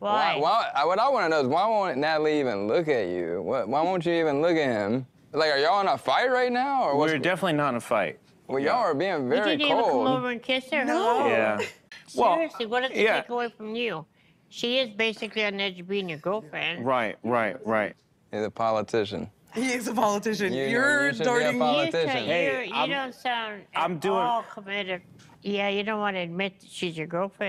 Why? Why, why, what I want to know is why won't Natalie even look at you? What, why won't you even look at him? Like, are y'all in a fight right now, Or We're definitely not in a fight. well, y'all are being You very didn't even come over and kiss her. No. Yeah. Seriously, what does it yeah. take away from you? She is basically on the edge of being your girlfriend. Right, right, right. He's a politician. He is a politician. You're you should be a You, Politician. Hey, you you I'm- don't sound I'm doing- all committed. Yeah, you don't want to admit that she's your girlfriend.